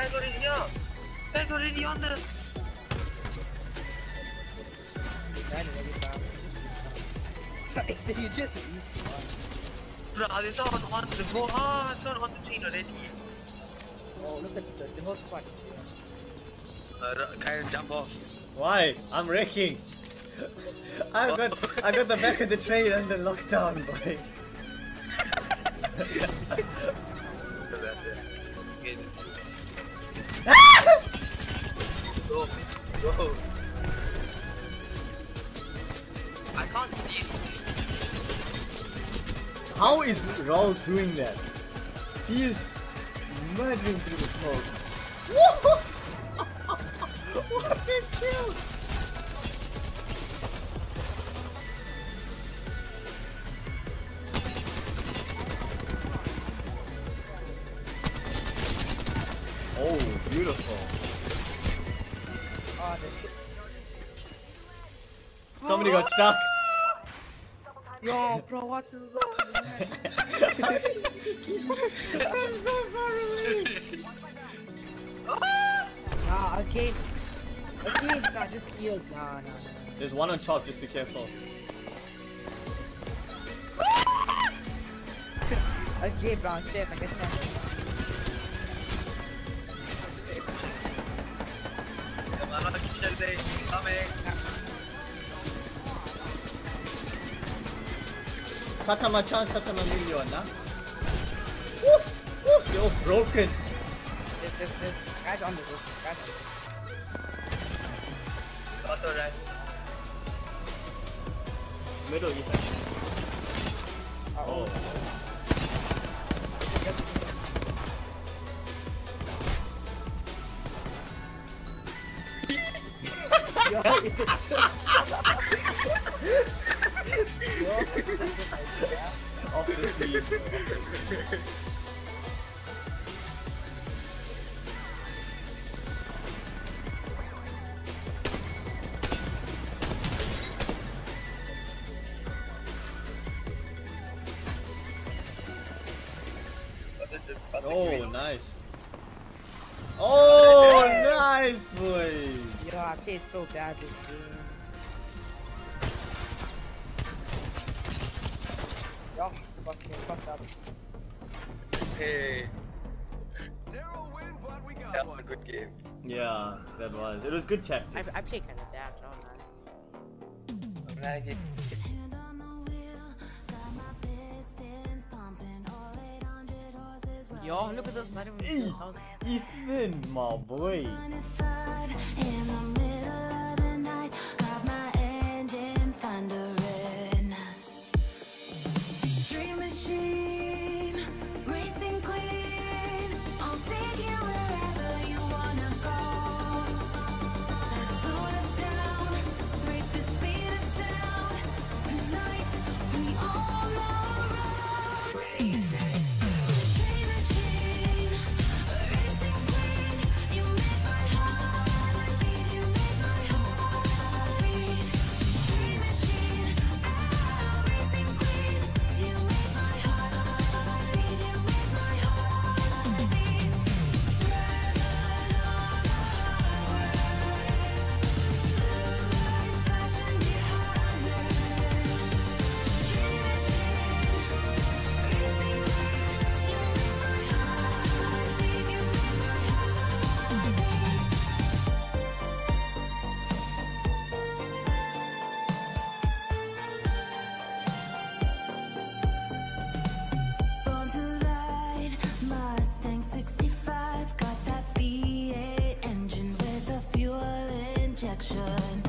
Guys already here. Guys already on the. you just Bro, there's someone on the boat. Ah, someone on the train already. Oh, look at the, the whole squad. Uh, guys, jump off. Why? I'm wrecking. I got I got the back of the train under lockdown, boy. How is Raul doing that? He is murdering through the smoke. what a kill! Oh, beautiful. Oh, Somebody got stuck. Yo, bro, what's this? I'm so far away. Nah, again. Again, nah, just heal. Nah, nah, nah. There's one on top, just be careful. Again, bro, shit, I guess not. Come on, kill day. Coming. Tatama chance, Tatama million, nah? Woo! Woo! You're broken. There's, there's, there's guys on the roof. Guys on the roof. Auto right. Middle, Ethan. Oh. Yo, Oh, nice. Oh, nice, boys. Yo, I played so bad this game. Yo, fuck me, fuck up. Hey, Narrow win, but we got that one. good game. Yeah, that was. It was good I. I played kind of bad, don't I? I'm lagging. Horses Yo, look at this. Not even Hey, 1,000. Ethan, my boy. running side, and rejection